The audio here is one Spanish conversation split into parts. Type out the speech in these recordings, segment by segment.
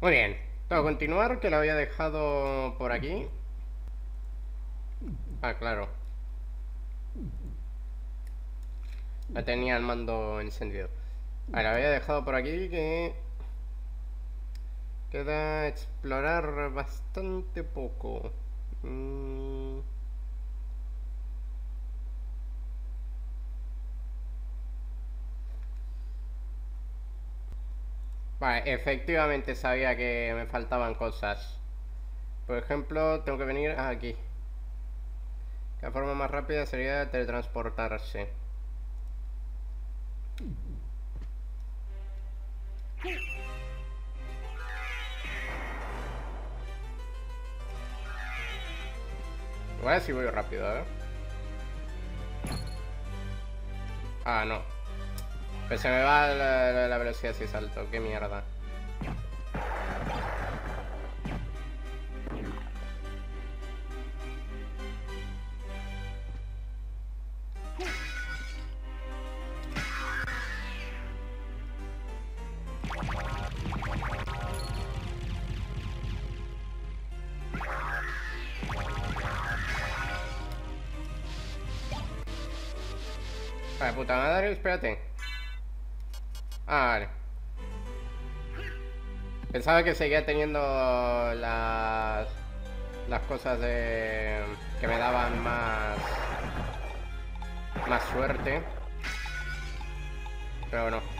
Muy bien. Tengo continuar, que lo había dejado por aquí. Ah, claro. La tenía el mando encendido. Ah, la había dejado por aquí que... Queda explorar bastante poco. Mm. Vale, efectivamente sabía que me faltaban cosas. Por ejemplo, tengo que venir aquí. La forma más rápida sería teletransportarse. Igual si voy rápido, ¿eh? Ah, no. Pues se me va la, la velocidad si salto. Qué mierda. Vale, puta madre, espérate. Ah, vale. Pensaba que seguía teniendo las las cosas de que me daban más más suerte. Pero no.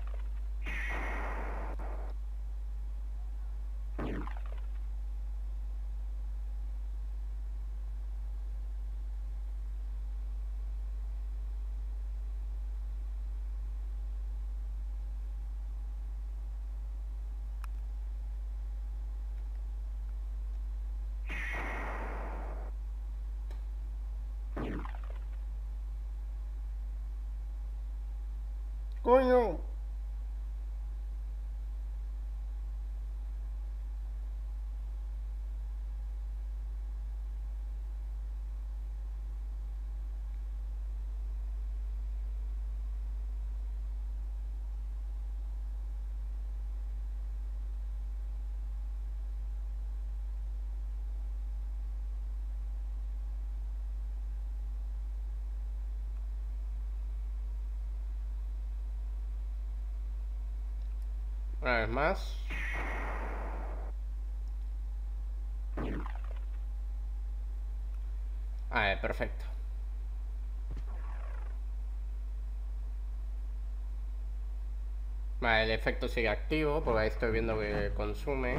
Coño. Una vez más. Ah, perfecto. Vale, el efecto sigue activo, porque ahí estoy viendo que consume.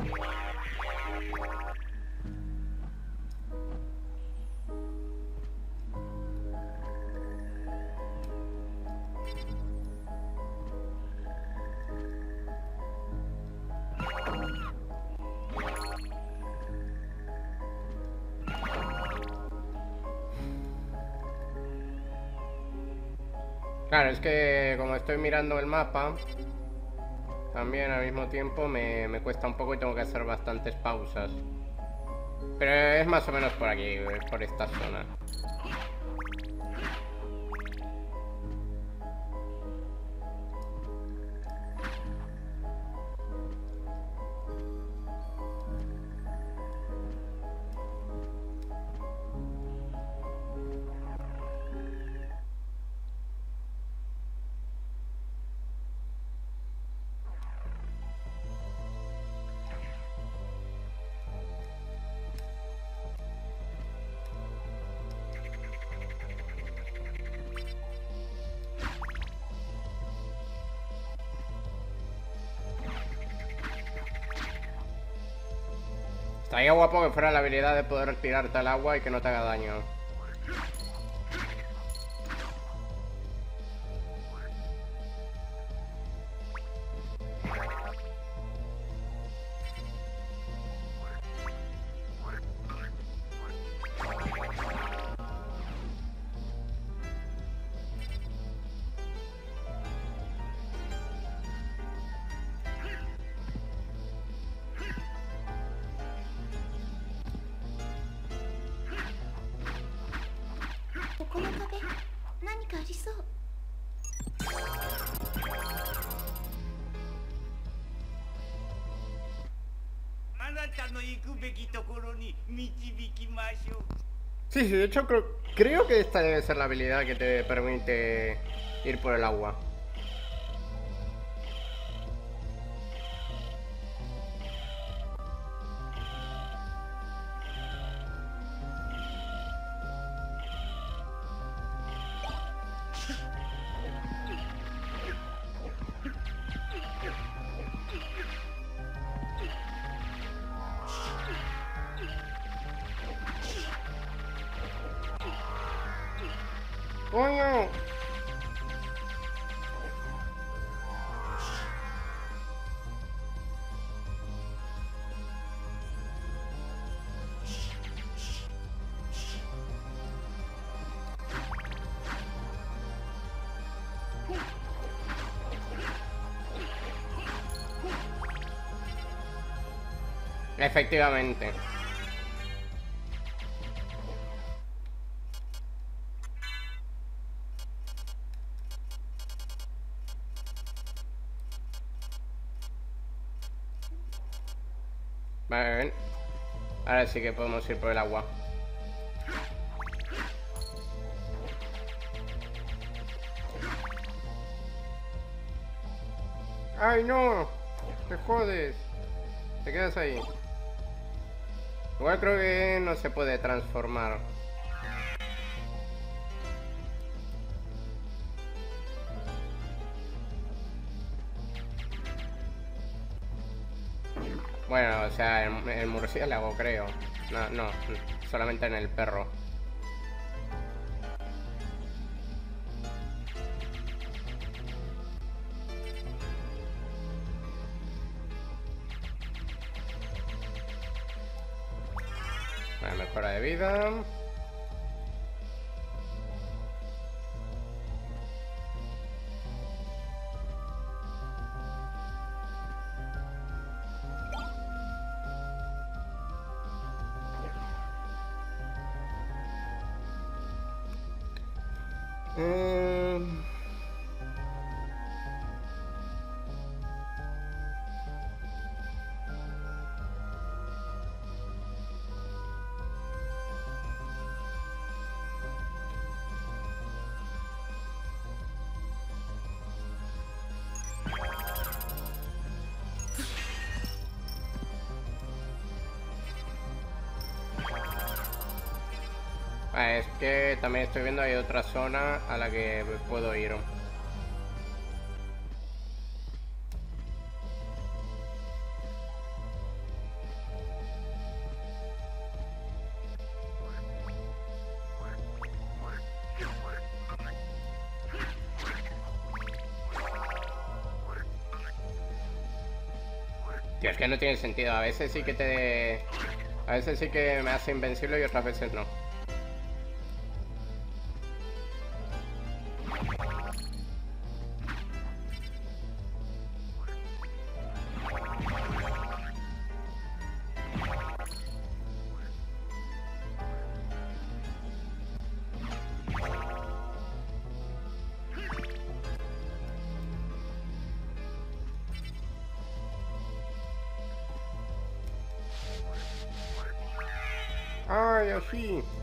Estoy mirando el mapa, también al mismo tiempo me, me, cuesta un poco y tengo que hacer bastantes pausas. Pero es más o menos por aquí, por esta zona. Guapo que fuera la habilidad de poder tirarte al agua y que no te haga daño. Sí, sí, de hecho creo, creo que esta debe ser la habilidad que te permite ir por el agua. Efectivamente. Vale. Ahora sí que podemos ir por el agua. ¡Ay, no! ¡Te jodes! Te quedas ahí. Igual creo que no se puede transformar. Bueno, o sea, el, el murciélago creo. No, no, solamente en el perro. Mejora que también estoy viendo hay otra zona a la que puedo ir. Tío, es que no tiene sentido. A veces sí que te... A veces sí que me hace invencible y otras veces no. ¡Ay, así!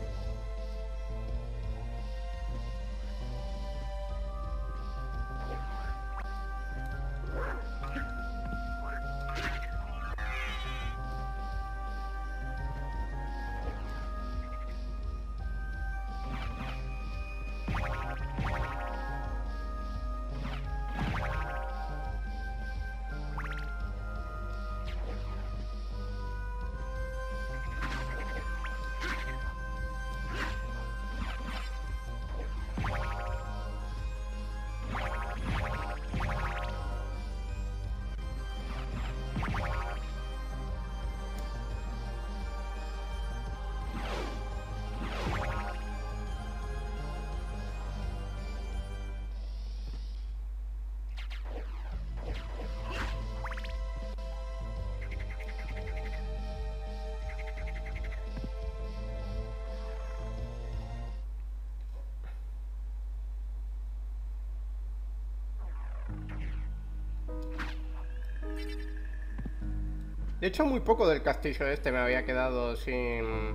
De hecho, muy poco del castillo este me había quedado sin,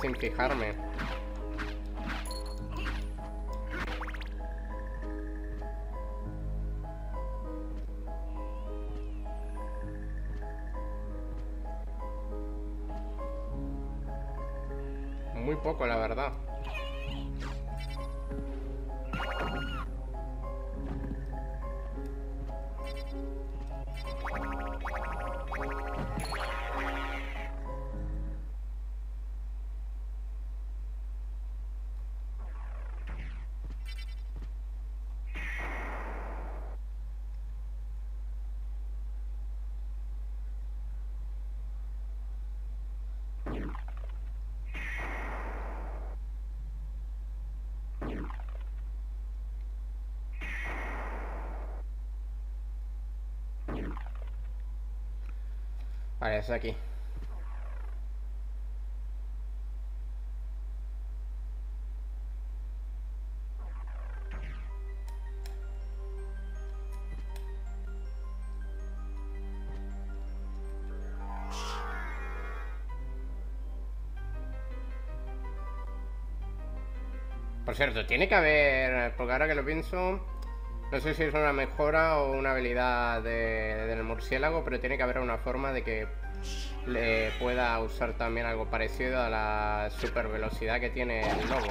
sin fijarme. Vale, es aquí. Por cierto, tiene que haber, porque ahora que lo pienso, no sé si es una mejora o una habilidad del murciélago, pero tiene que haber una forma de que le pueda usar también algo parecido a la super velocidad que tiene el lobo.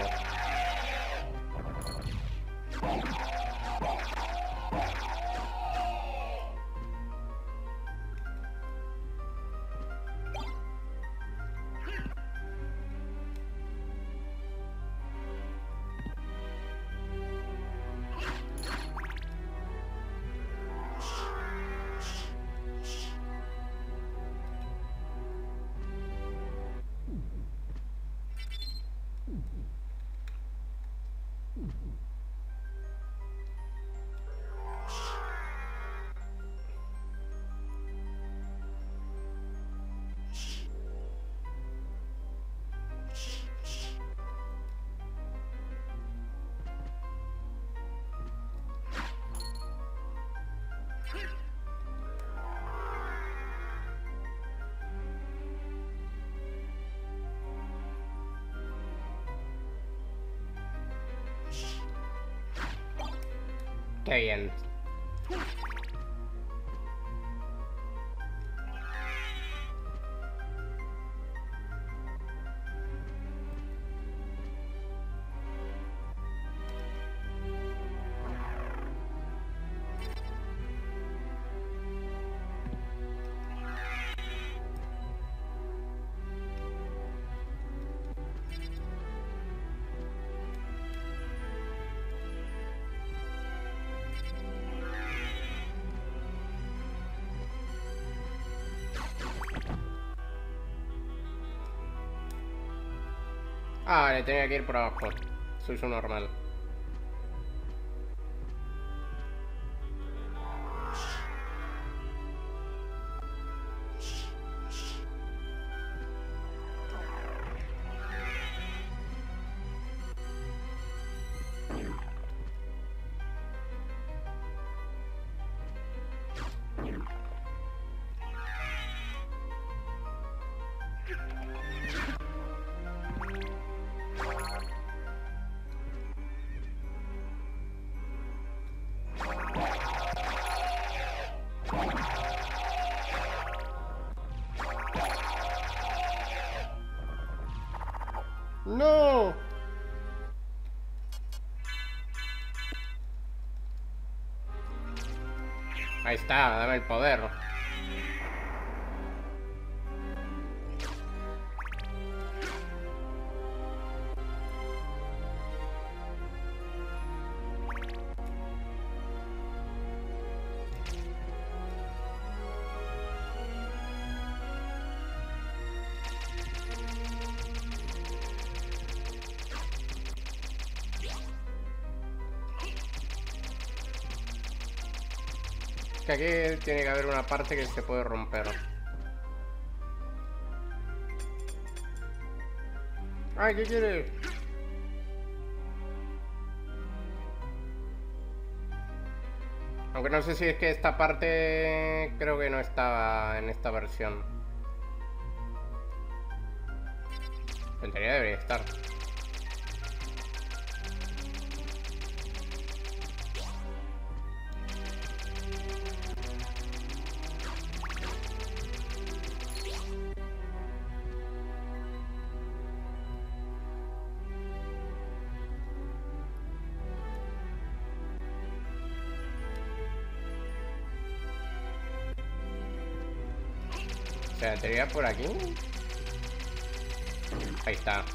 Qué tenía que ir por abajo. Soy su normal. Ahí está, dame el poder. Que aquí tiene que haber una parte que se puede romper. ¡Ay, qué quiere! Aunque no sé si es que esta parte creo que no estaba en esta versión. En teoría debería estar. O sea, ¿te por aquí? Ahí está.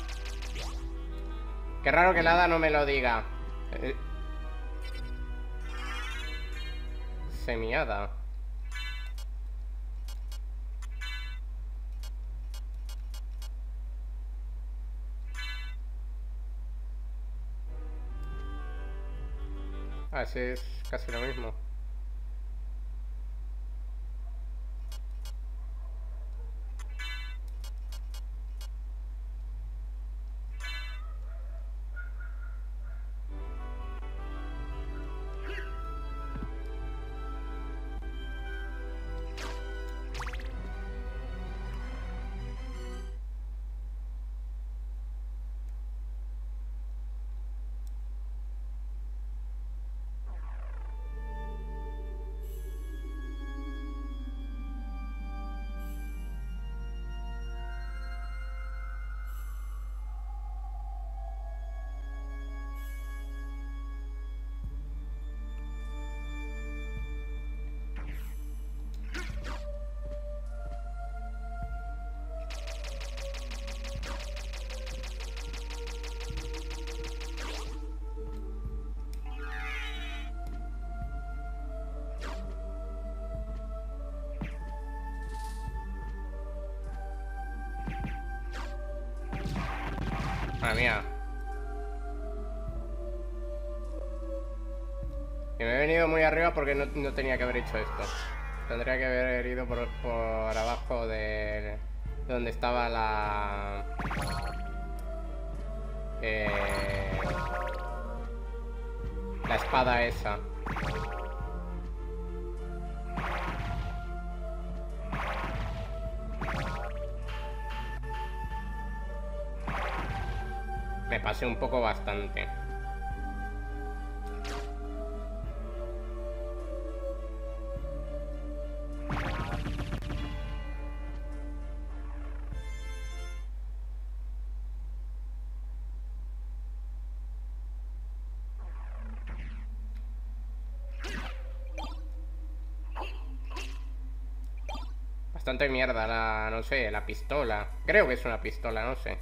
Qué raro que el hada no me lo diga. Eh... Semiada. Ah, es casi lo mismo. Mía. Y me he venido muy arriba porque no, tenía que haber hecho esto. Tendría que haber ido por, abajo de donde estaba la... Eh, la espada esa. Pasé un poco bastante. Bastante mierda la, no sé, la pistola. Creo que es una pistola, no sé.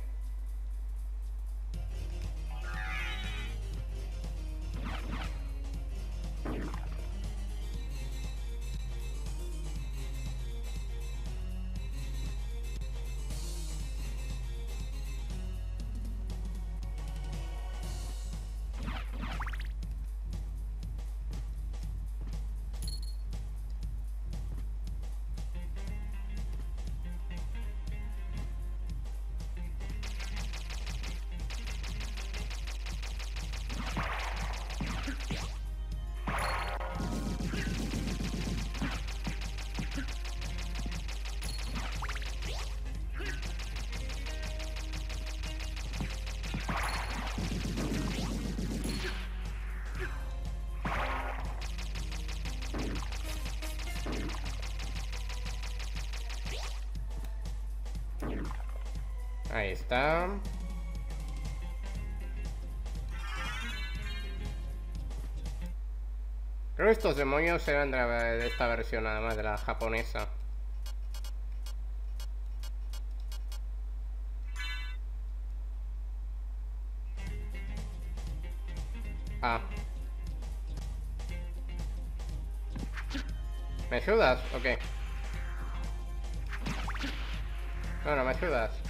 Ahí está. Creo que estos demonios eran de, esta versión, además de la japonesa. Ah. ¿Me ayudas? Ok. Bueno, ¿me ayudas?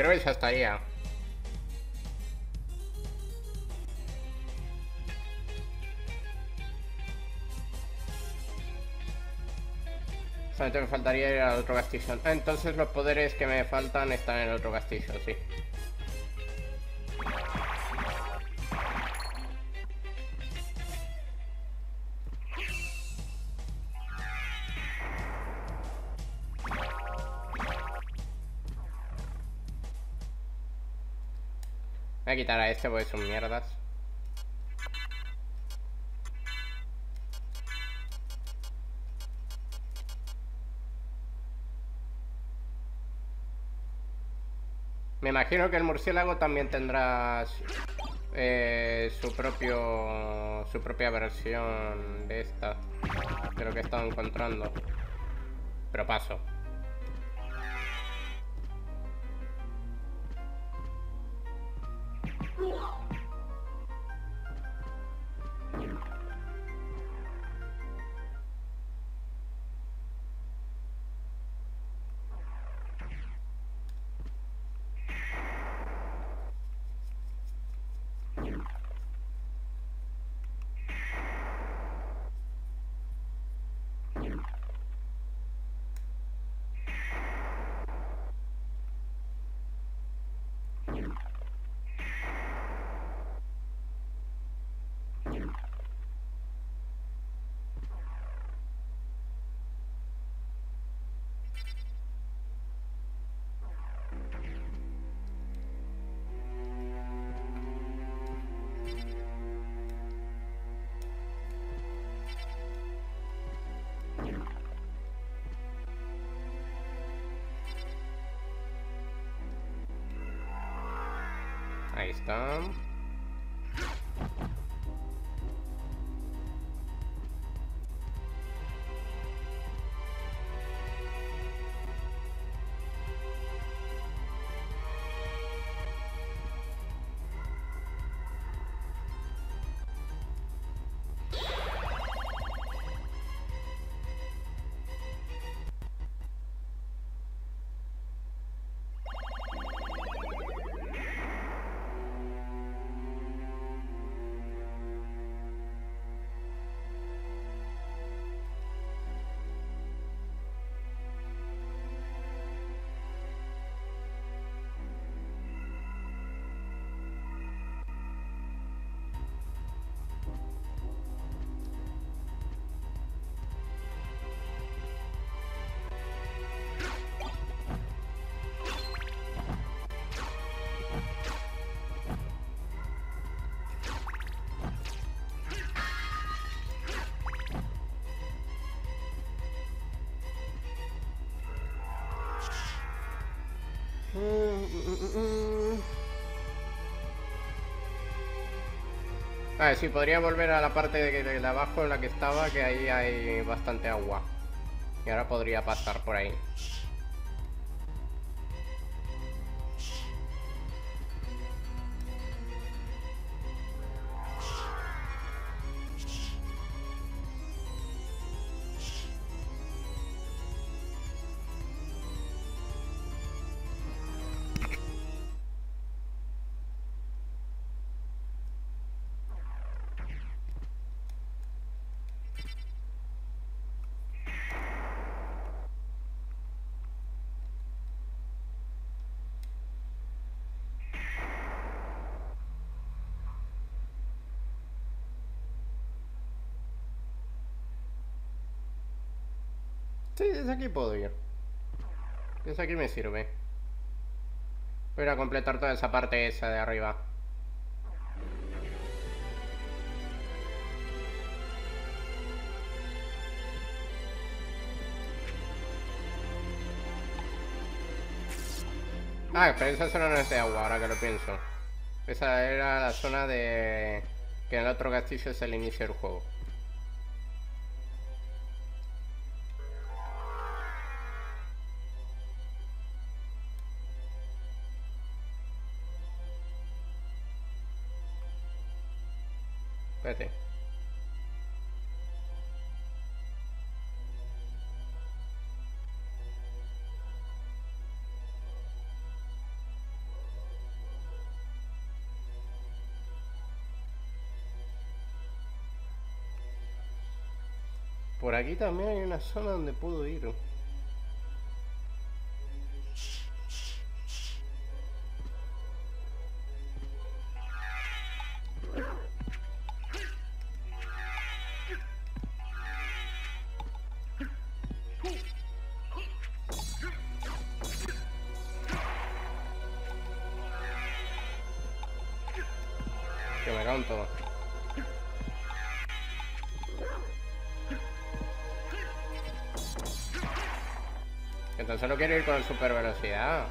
creo que ya estaría. Ah. Solamente me faltaría ir al otro castillo. Entonces los poderes que me faltan están en el otro castillo, sí. Voy a quitar a este porque son mierdas. Me imagino que el murciélago también tendrá eh, su propio su propia versión de esta de lo que he estado encontrando. Pero paso. Ahí está. A ver, sí, podría volver a la parte de, abajo en la que estaba, que ahí hay bastante agua. Y ahora podría pasar por ahí. Sí, desde aquí puedo ir. Desde aquí me sirve. Voy a completar toda esa parte esa de arriba. Ah, pero esa zona no es de agua, ahora que lo pienso. Esa era la zona de... Que en el otro castillo es el inicio del juego. Aquí también hay una zona donde puedo ir. Solo quiero ir con super velocidad.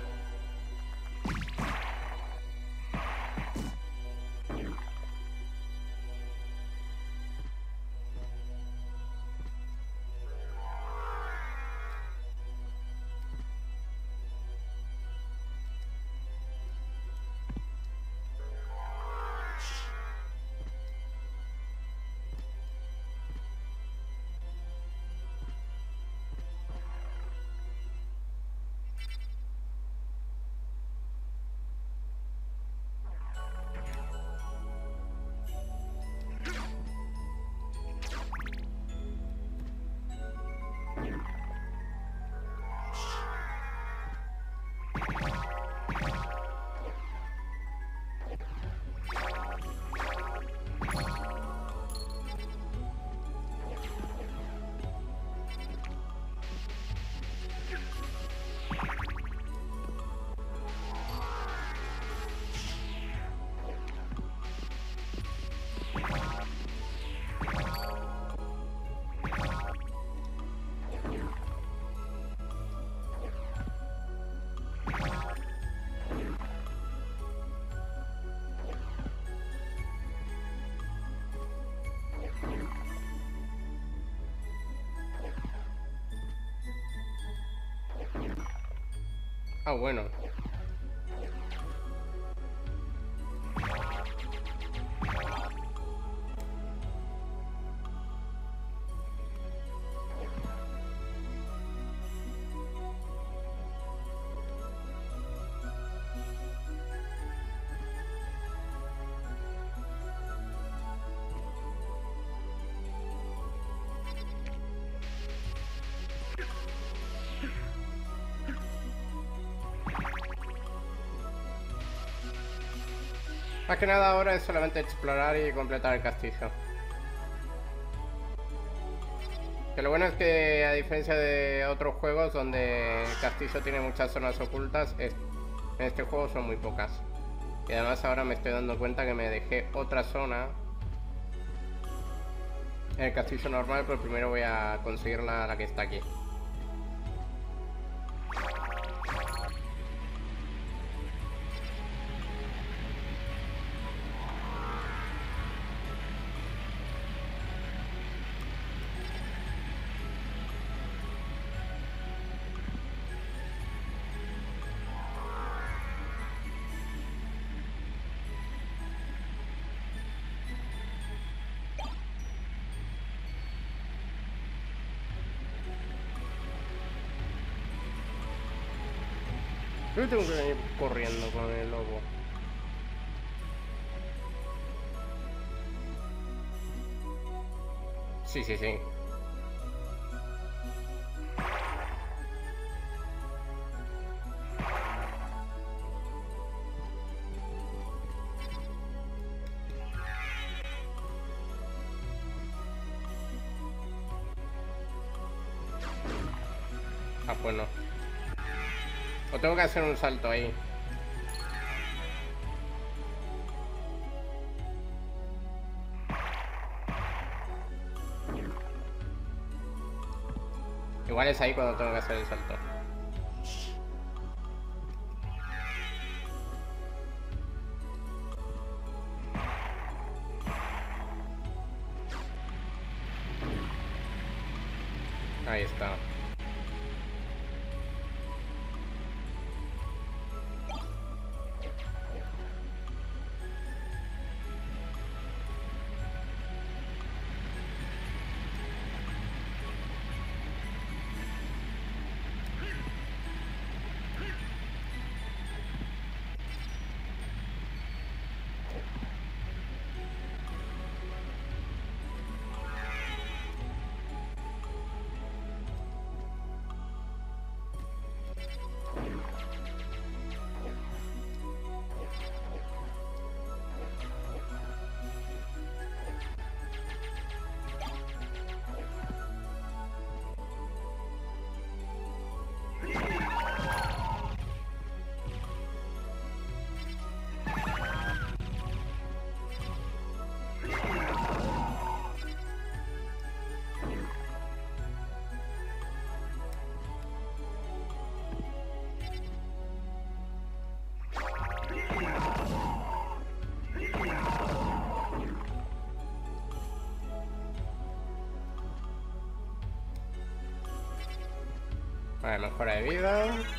Ah, bueno. Que nada ahora es solamente explorar y completar el castillo. Que lo bueno es que a diferencia de otros juegos donde el castillo tiene muchas zonas ocultas, en este juego son muy pocas. Y además ahora me estoy dando cuenta que me dejé otra zona en el castillo normal, pero primero voy a conseguir la, la que está aquí. Tengo que venir corriendo con el lobo. Sí, sí, sí. O tengo que hacer un salto ahí. Igual es ahí cuando tengo que hacer el salto. Vale, mejora de vida.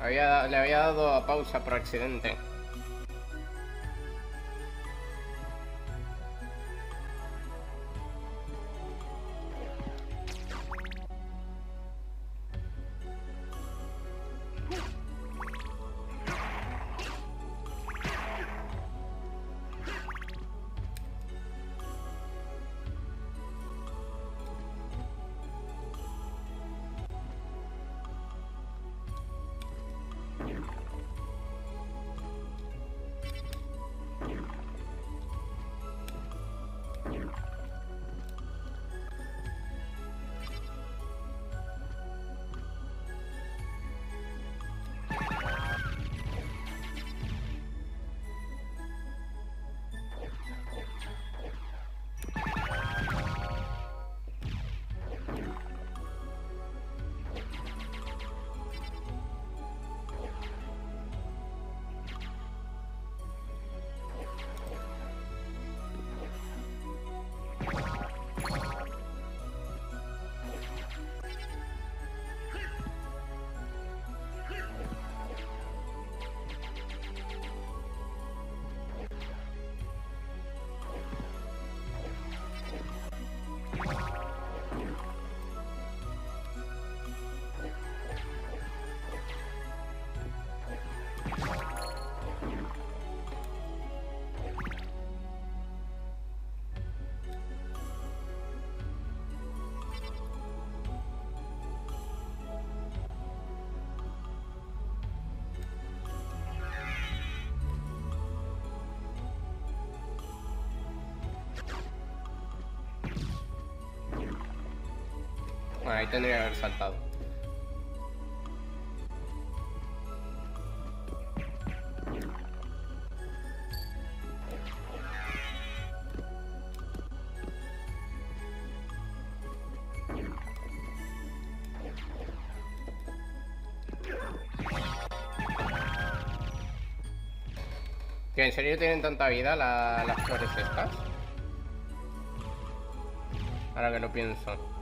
Había- le había dado a pausa por accidente. Bueno, ahí tendría que haber saltado. ¿Que en serio tienen tanta vida la- las flores estas? Ahora que lo pienso.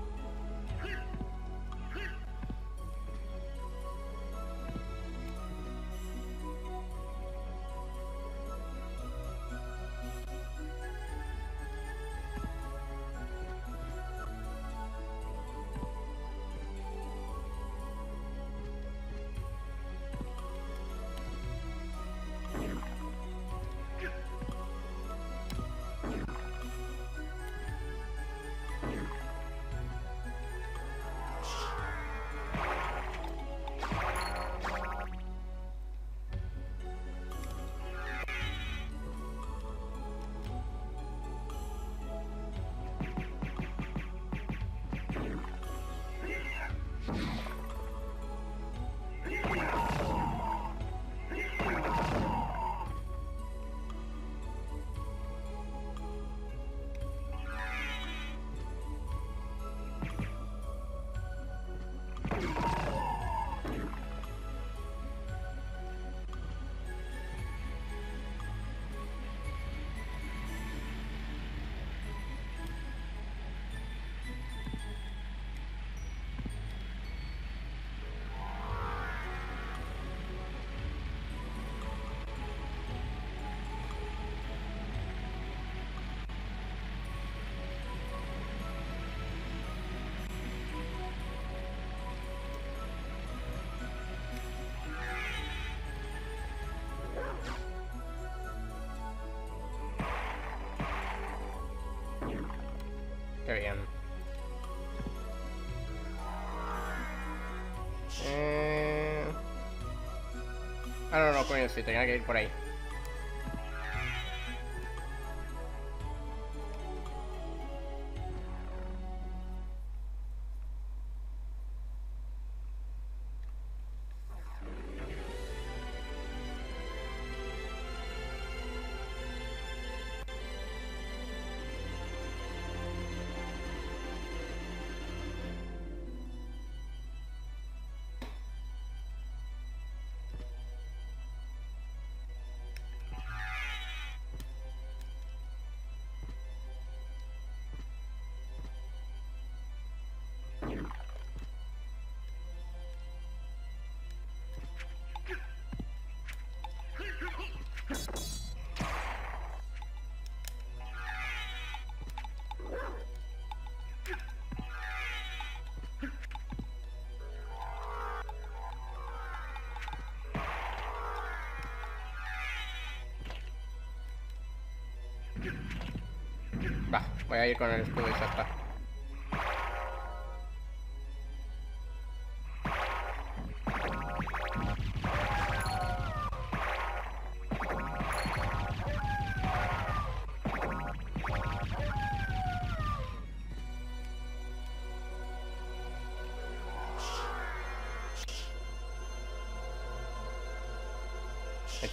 Qué bien. Eh... Ah, no, no, coño, sí, tenía que ir por ahí. Voy a ir con el escudo y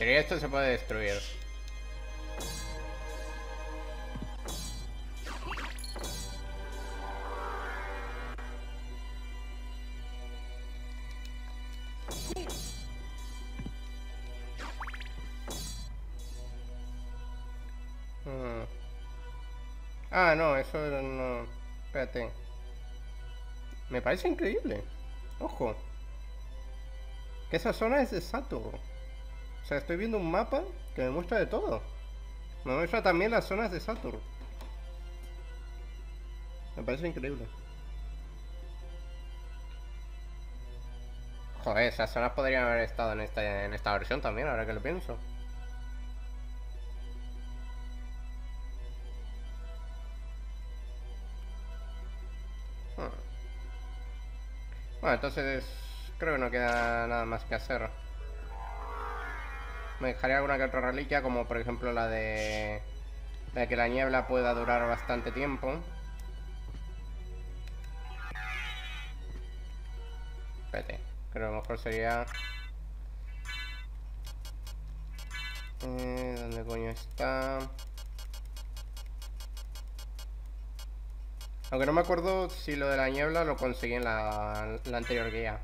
teoría esto se puede destruir. Eso no... Espérate. Me parece increíble. Ojo. Que esa zona es de Saturn. O sea, estoy viendo un mapa que me muestra de todo. Me muestra también las zonas de Saturn. Me parece increíble. Joder, esas zonas podrían haber estado en esta, en esta versión también, ahora que lo pienso. Bueno, entonces creo que no queda nada más que hacer. Me dejaría alguna que otra reliquia, como por ejemplo la de, de que la niebla pueda durar bastante tiempo. Espérate, creo que lo mejor sería... Eh, ¿Dónde coño está? Aunque no me acuerdo si lo de la niebla lo conseguí en la, la anterior guía.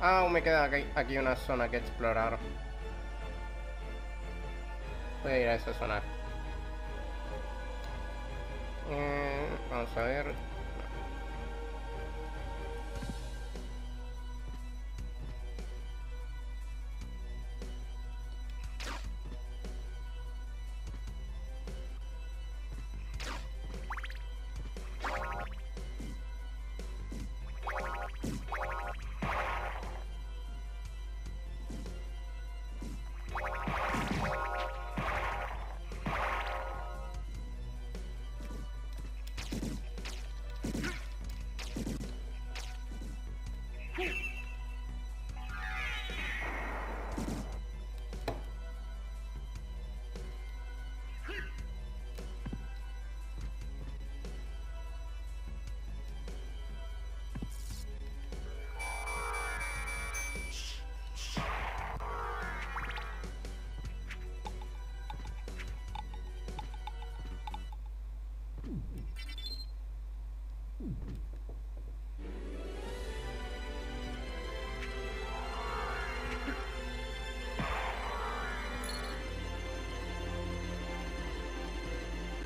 Aún me queda aquí, aquí una zona que explorar. Voy a ir a esa zona.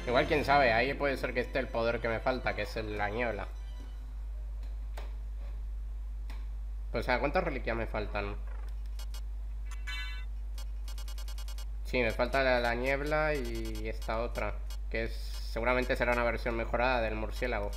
Igual quién sabe, ahí puede ser que esté el poder que me falta, que es la niebla. Pues a cuántas reliquias me faltan. Sí, me falta la, niebla y esta otra, que seguramente será una versión mejorada del murciélago.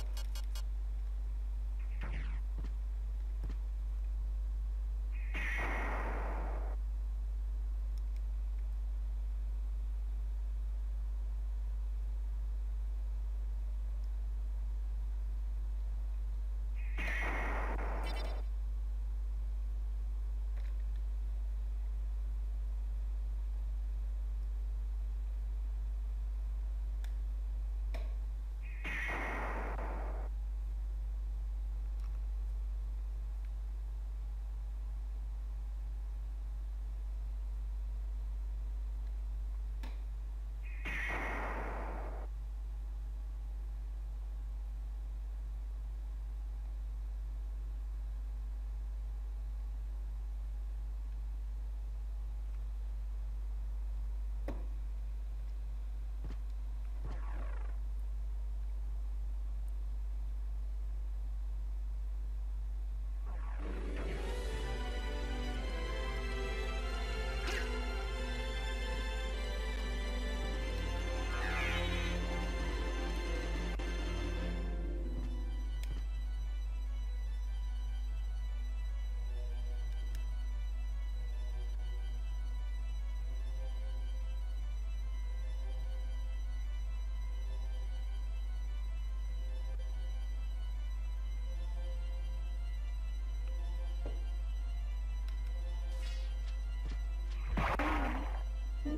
El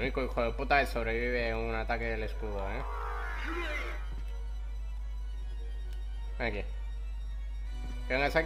único hijo de puta sobrevive a un ataque del escudo, ¿eh? Aquí. Que vengas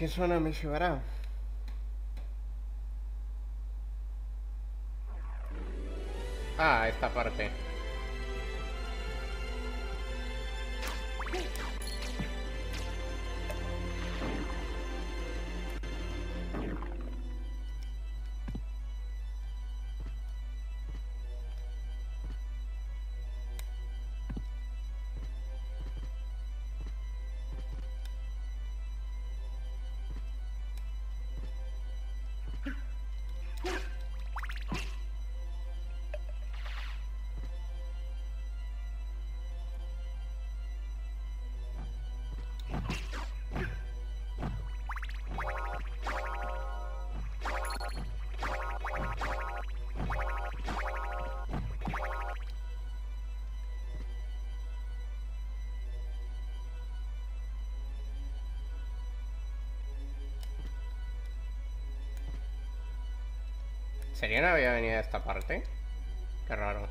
qué zona me llevará? Ah, esta parte. ¿Sería no había venido a esta parte? Qué raro.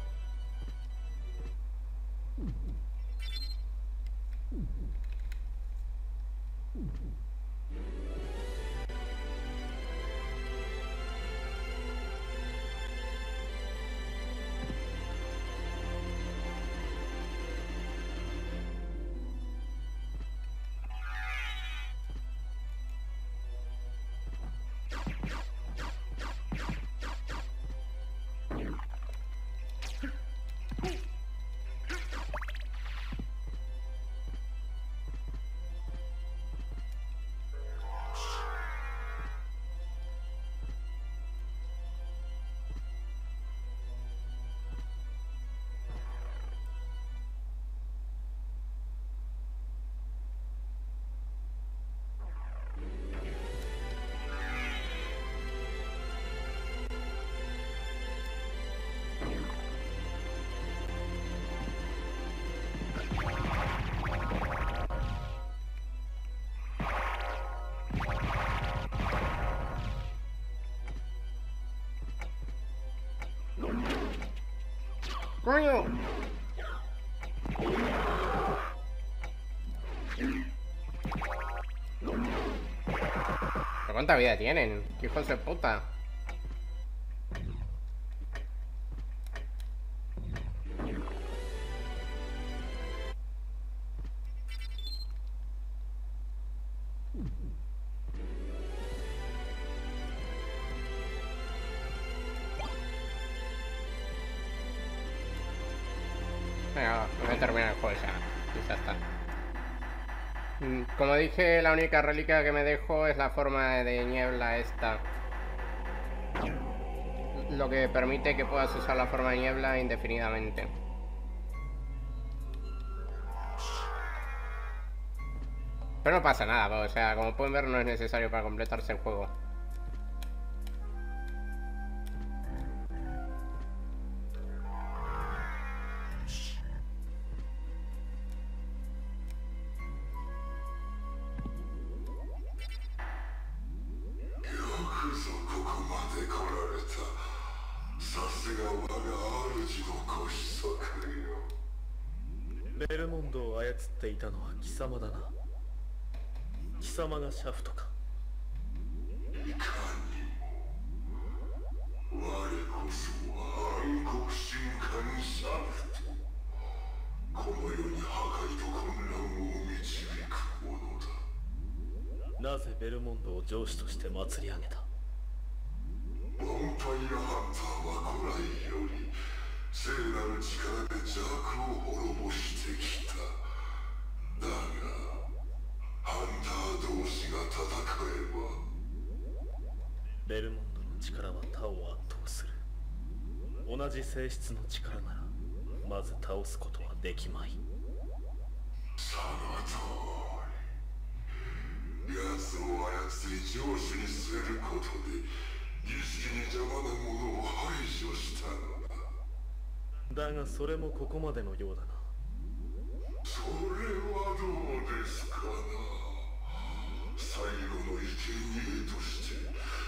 ¡Coño! ¿Pero cuánta vida tienen? ¿Qué hijos de puta? La única reliquia que me dejo es la forma de niebla esta. Lo que permite que puedas usar la forma de niebla indefinidamente. Pero no pasa nada, o sea, como pueden ver no es necesario para completarse el juego. 上司として祭り上げた。ヴァンパイアハンターは古来より聖なる力で邪悪を滅ぼしてきた。だがハンター同士が戦えば。ベルモンドの力は他を圧倒する。同じ性質の力ならまず倒すことはできまいその通り奴を操り上手にすることで儀式に邪魔なものを排除したのだ。だがそれもここまでのようだな。それはどうですかな。最後の生贄として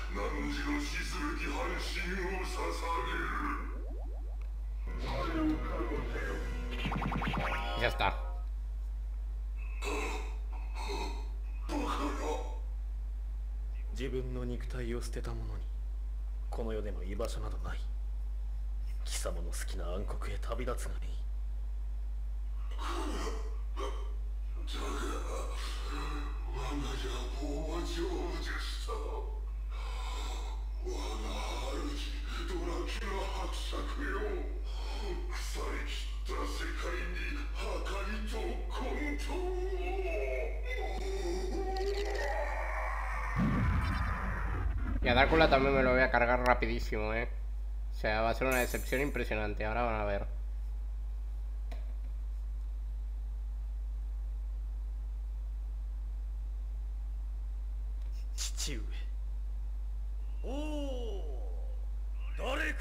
汝の死すべき半身を捧げる。Ya está. バカな自分の肉体を捨てた者にこの世での居場所などない。貴様の好きな暗黒へ旅立つがいい。だが我が野望は成就した。我が主ドラキュラ伯爵よ腐りきった世界に破壊と混沌を。Y a Drácula también me lo voy a cargar rapidísimo, eh. O sea, va a ser una decepción impresionante. Ahora van a ver.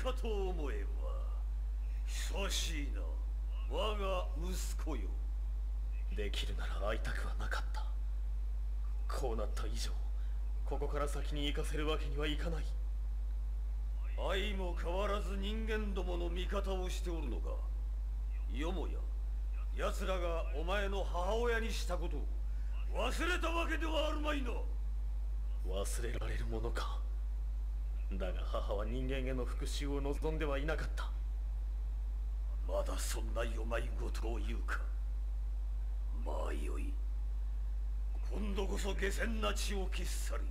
父こここから先に行かせるわけにはいかない。愛も変わらず人間どもの味方をしておるのか。よもや奴らがお前の母親にしたことを忘れたわけではあるまいな。忘れられるものか。だが母は人間への復讐を望んではいなかった。まだそんな世まい事を言うか。まあよい。今度こそ下船な血を消し去り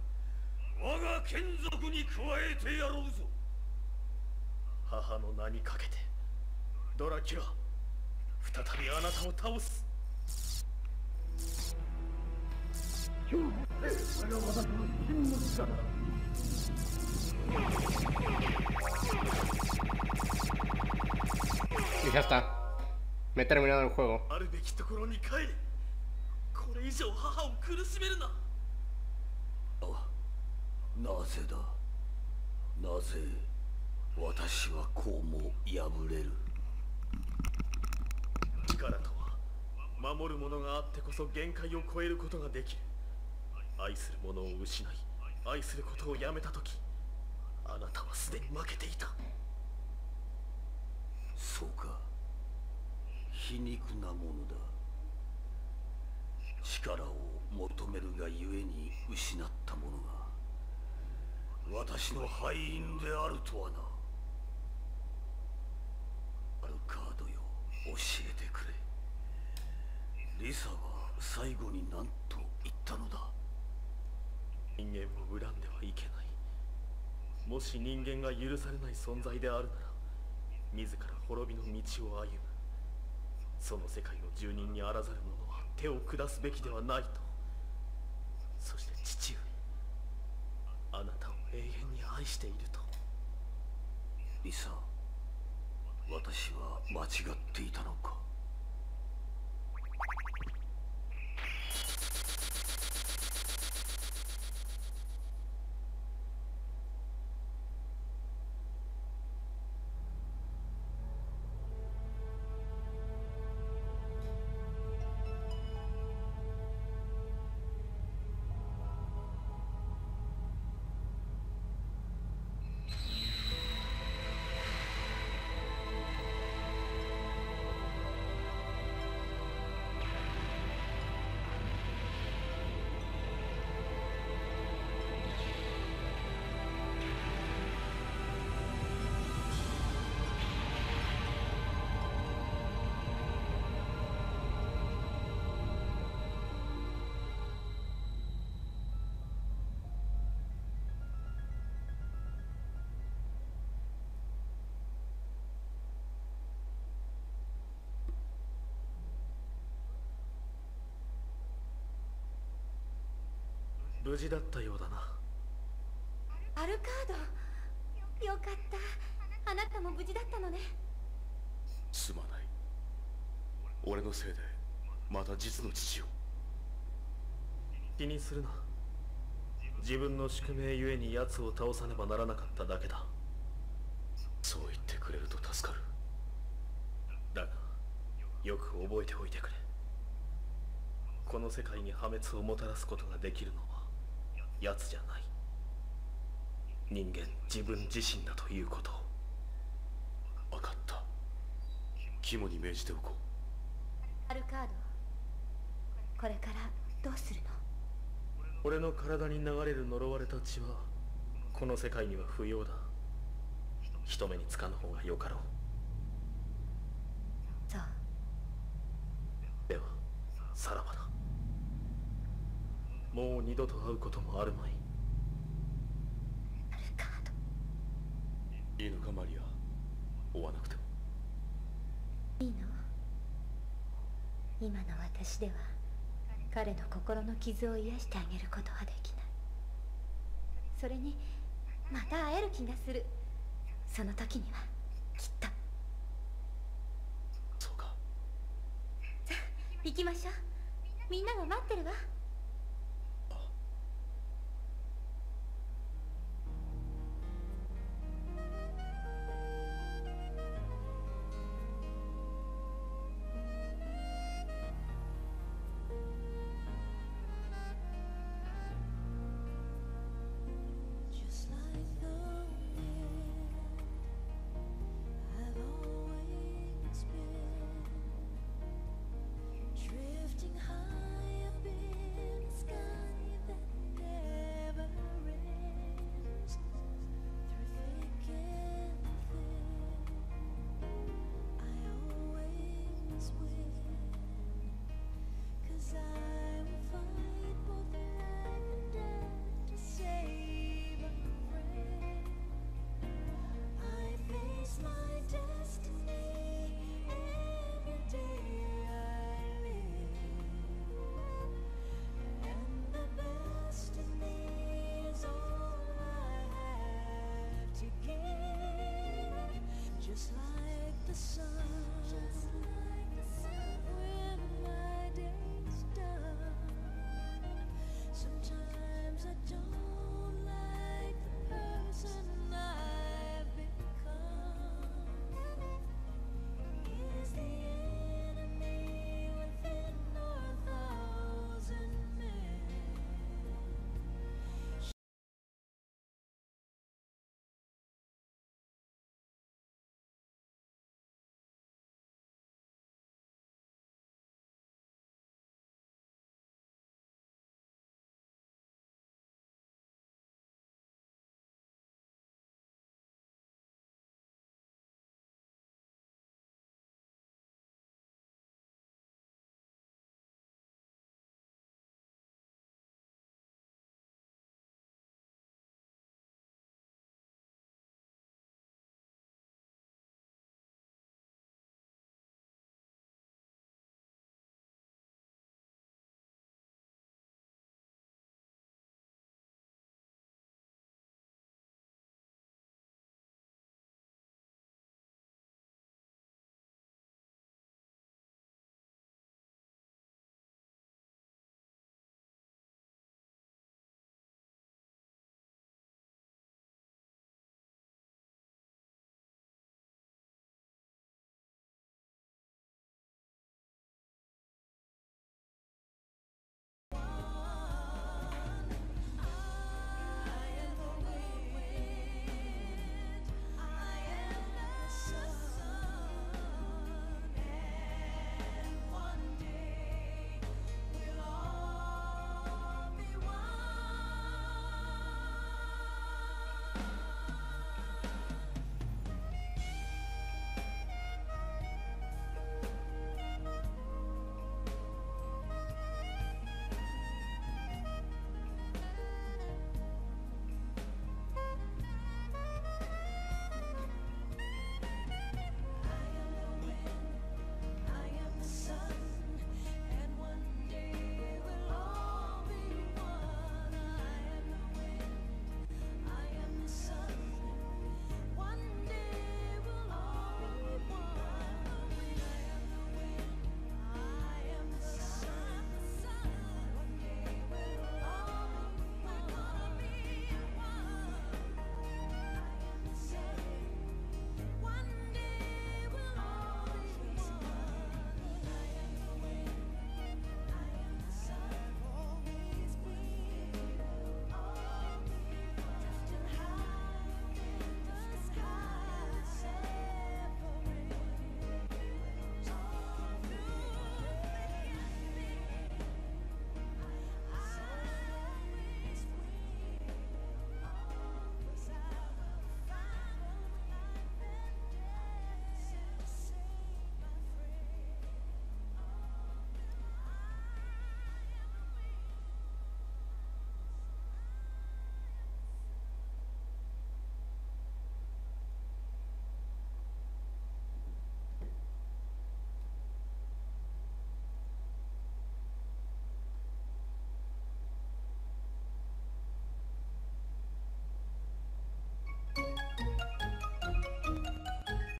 我が眷属に加えてやろうぞ母の名にかけてドラキュラ再びあなたを倒す. Me he terminado el juego. あるべきところに帰れこれ以上母を苦しめるなあなぜだ？なぜ私はこうも破れる？力とは守るものがあってこそ限界を超えることができる。愛するものを失い愛することをやめた時あなたはすでに負けていた。そうか。皮肉なものだ。力を求めるがゆえに失ったものが私の敗因であるとはな。アルカードよ教えてくれ。リサは最後に何と言ったのだ？人間を恨んではいけない。もし人間が許されない存在であるなら自ら滅びの道を歩む。その世界の住人にあらざる者は手を下すべきではないとそして父上あなたを永遠に愛していると。リサ私は間違っていたのか？無事だったようだな。アルカード。よかった。あなたも無事だったのね。すまない。俺のせいでまた実の父を。気にするな。自分の宿命ゆえに奴を倒さねばならなかっただけだ。そう言ってくれると助かる。だがよく覚えておいてくれ。この世界に破滅をもたらすことができるのは奴じゃない。人間自分自身だということ。を分かった。肝に銘じておこアルカードこれからどうするの？俺の体に流れる呪われた血はこの世界には不要だ。人目につかぬ方がよかろうではさらばだもう二度と会うこともあるまい。アルカードういいのかマリア追わなくても。いいの？今の私では彼の心の傷を癒してあげることはできない。それにまた会える気がする。その時にはきっと。そうか。行きましょう。みんなが待ってるわ